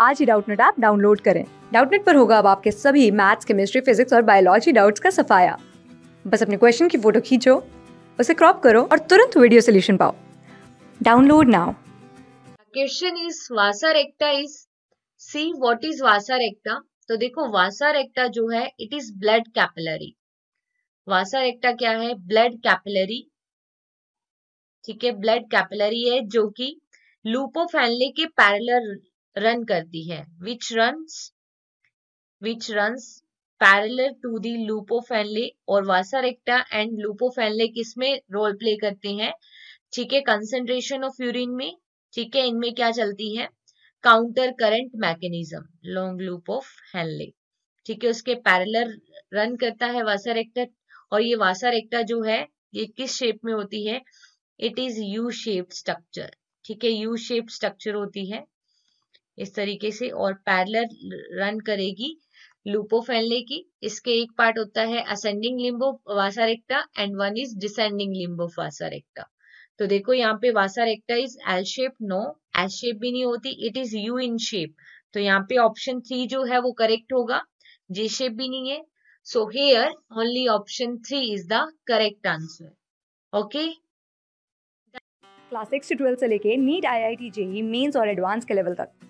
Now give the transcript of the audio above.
आज ही Doubtnut app download करें। डाउटनेट पर होगा अब आपके सभी मैथ्स, केमिस्ट्री, फिजिक्स और बायोलॉजी डाउट्स का सफाया। बस अपने क्वेश्चन की फ़ोटो खींचो, उसे क्रॉप करो और तुरंत वीडियो सोल्यूशन पाओ। Download now. Question is vasa recta is, see what is vasa recta तो देखो वासा रेक्टा जो है it is blood capillary vasa recta क्या है? ब्लड कैपिलरी ठीक है ब्लड कैपिलरी है जो कि लूपोफैनले के पैरेलल रन करती है। Which runs which runs parallel to the loop of Henle और वासा रेक्टा एंड लूपोफैनले किसमें रोल प्ले करते हैं? ठीक है कंसेंट्रेशन ऑफ़ यूरिन में। ठीक है, इनमें क्या चलती है? Counter current mechanism long loop of Henle ठीक है, उसके पैरेलल रन करता है वासारेक्टा और ये वासा रेक्टा जो है, ये किस शेप में होती है? It is U shaped structure ठीक है यू शेप्ड स्ट्रक्चर होती है। इस तरीके से और पैरलर रन करेगी लूपो फैलने की। इसके एक पार्ट होता है ascending limb of vasa recta and one is descending limb of vasa recta तो देखो यहाँ पे vasa recta is L shape no L shape भी नहीं होती it is U in shape तो यहाँ पे ऑप्शन थ्री जो है वो करेक्ट होगा जे शेप भी नहीं है। So here only option three is the correct answer okay class six से से लेके NEET I I T JEE mains और एडवांस के लेवल तक।